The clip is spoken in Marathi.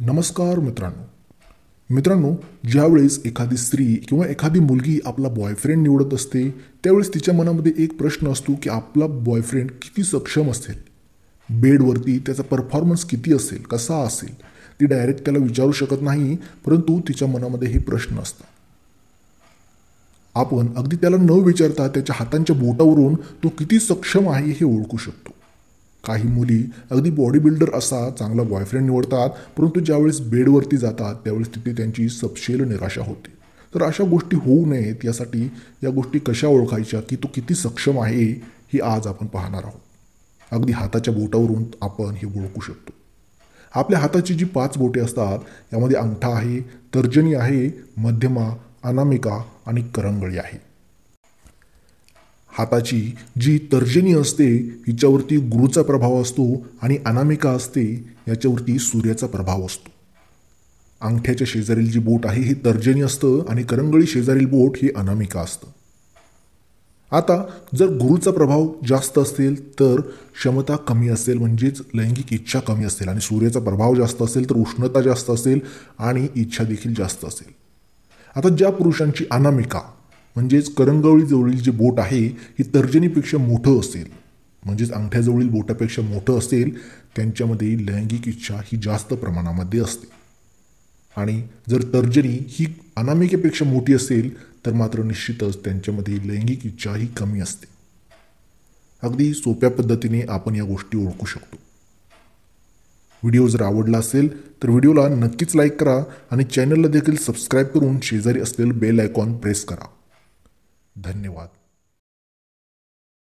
नमस्कार मित्रांनो. मित्रांनो ज्यावेळेस एखादी स्त्री किंवा एखादी मुलगी आपला बॉयफ्रेंड निवडत असते त्यावेळेस तिच्या मनामध्ये एक प्रश्न असतो की आपला बॉयफ्रेंड किती सक्षम असेल? बेडवरती त्याचा परफॉर्मन्स किती असेल? कसा असेल? ती डायरेक्ट त्याला विचारू शकत नाही परंतु तिच्या मनामध्ये हे प्रश्न असतात. आपण अगदी त्याला न विचारता त्याच्या हातांच्या बोटावरून तो किती सक्षम आहे हे ओळखू शकतो. काही मुली अगदी बॉडी बिल्डर असा चांगला बॉयफ्रेंड निवडतात परंतु ज्यावेळेस बेडवरती जातात त्यावेळेस तिथे त्यांची सपशेल निराशा होते. तर अशा गोष्टी होऊ नयेत यासाठी या गोष्टी कशा ओळखायच्या की तो किती सक्षम आहे हे आज आपण पाहणार आहोत. अगदी हाताच्या बोटावरून आपण हे ओळखू शकतो. आपल्या हाताची जी पाच बोटे असतात यामध्ये अंगठा आहे तर्जनी आहे मध्यमा अनामिका आणि करंगळी आहे. हाताची जी तर्जनी असते हिच्यावरती गुरुचा प्रभाव असतो आणि अनामिका असते याच्यावरती सूर्याचा प्रभाव असतो. अंगठ्याच्या शेजारील जी बोट आहे ही तर्जनी असतं आणि करंगळी शेजारील बोट ही अनामिका असतं. आता जर गुरुचा प्रभाव जास्त असेल तर क्षमता कमी असेल म्हणजेच लैंगिक इच्छा कमी असेल आणि सूर्याचा प्रभाव जास्त असेल तर उष्णता जास्त असेल आणि इच्छा देखील जास्त असेल. आता ज्या पुरुषांची अनामिका म्हणजेच करंगवळीजवळील जे बोट आहे ही तर्जनीपेक्षा मोठं असेल. म्हणजेच अंगठ्याजवळील बोटापेक्षा मोठं असेल त्यांच्यामध्ये लैंगिक इच्छा ही जास्त प्रमाणामध्ये असते. आणि जर तर्जनी ही अनामिकेपेक्षा मोठी असेल तर मात्र निश्चितच त्यांच्यामध्ये लैंगिक इच्छा ही कमी असते. अगदी सोप्या पद्धतीने आपण या गोष्टी ओळखू शकतो. व्हिडिओ जर आवडला असेल तर व्हिडिओला नक्कीच लाईक करा आणि चॅनलला देखील सबस्क्राईब करून शेजारी असलेलं बेल आयकॉन प्रेस करा. धन्यवाद.